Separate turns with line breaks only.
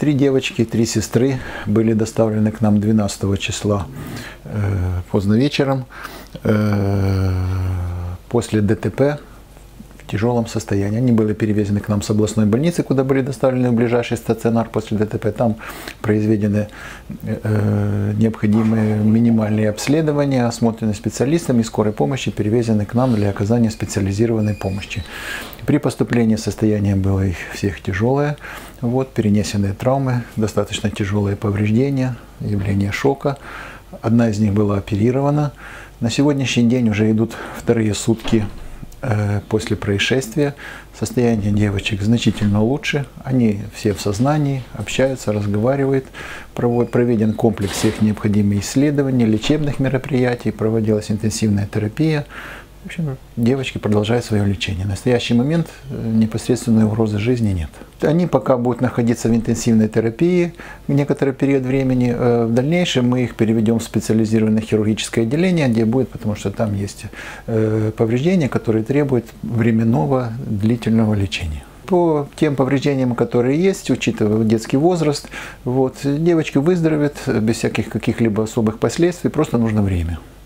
Три девочки, три сестры были доставлены к нам 12 числа э, поздно вечером. Э, после ДТП тяжелом состоянии. Они были перевезены к нам с областной больницы, куда были доставлены в ближайший стационар после ДТП. Там произведены э, необходимые минимальные обследования, осмотрены специалистами скорой помощи, перевезены к нам для оказания специализированной помощи. При поступлении состояние было их всех тяжелое. Вот, перенесенные травмы, достаточно тяжелые повреждения, явление шока. Одна из них была оперирована. На сегодняшний день уже идут вторые сутки э, после происшествия. Состояние девочек значительно лучше. Они все в сознании, общаются, разговаривают. Проведен комплекс всех необходимых исследований, лечебных мероприятий, проводилась интенсивная терапия. В общем, девочки продолжают свое лечение. В настоящий момент э, непосредственной угрозы жизни нет. Они пока будут находиться в интенсивной терапии некоторый период времени. Э, в дальнейшем мы их переведем в специализированное хирургическое отделение, где будет, потому что там есть э, повреждения, которые требуют временного длительного лечения по тем повреждениям, которые есть, учитывая детский возраст, вот, девочки выздоровеют без всяких каких-либо особых последствий, просто нужно время.